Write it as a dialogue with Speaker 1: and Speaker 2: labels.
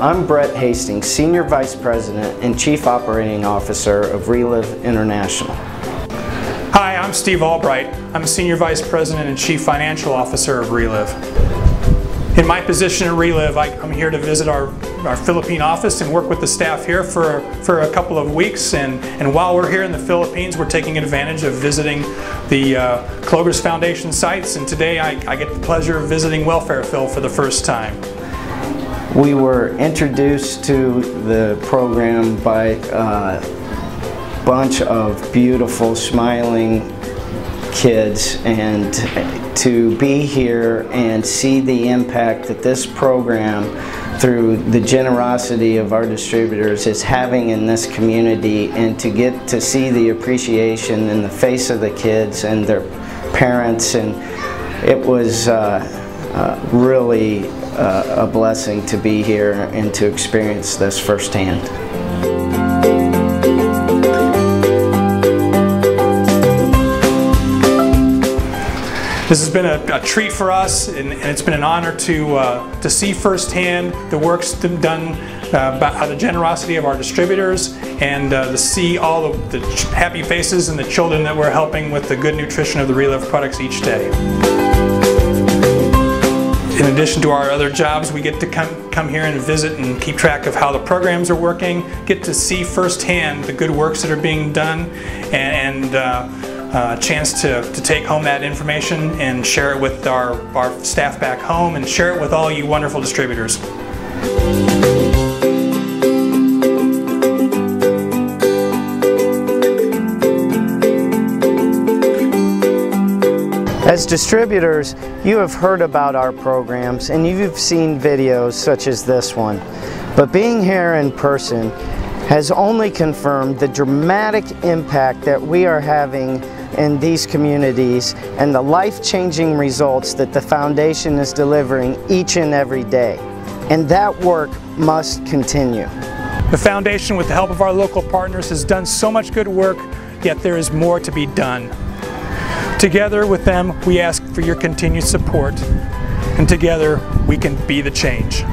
Speaker 1: I'm Brett Hastings, Senior Vice President and Chief Operating Officer of Reliv International.
Speaker 2: Hi, I'm Steve Albright. I'm Senior Vice President and Chief Financial Officer of Reliv. In my position at Reliv, I, am here to visit our, our Philippine office and work with the staff here for, for a couple of weeks. And, and while we're here in the Philippines, we're taking advantage of visiting the uh, Foundation sites. And today I, I get the pleasure of visiting Welfareville for the first time.
Speaker 1: We were introduced to the program by a bunch of beautiful, smiling kids. And to be here and see the impact that this program through the generosity of our distributors is having in this community and to get to see the appreciation in the face of the kids and their parents. And it was uh, uh, really uh, a blessing to be here and to experience this firsthand.
Speaker 2: This has been a, a treat for us, and, and, it's been an honor to uh, to see firsthand the works done uh, by the generosity of our distributors, and uh, to see all of the happy faces and the children that we're helping with the good nutrition of the Reliv products each day. In addition to our other jobs, we get to come, come here and visit and keep track of how the programs are working, get to see firsthand the good works that are being done, and, and uh, uh, chance to, to take home that information and share it with our, our staff back home and share it with all you wonderful distributors.
Speaker 1: As distributors, you have heard about our programs and you've seen videos such as this one. But being here in person has only confirmed the dramatic impact that we are having in these communities and the life-changing results that the Foundation is delivering each and every day. And that work must continue.
Speaker 2: The Foundation, with the help of our local partners, has done so much good work, yet there is more to be done. Together with them, we ask for your continued support, and together we can be the change.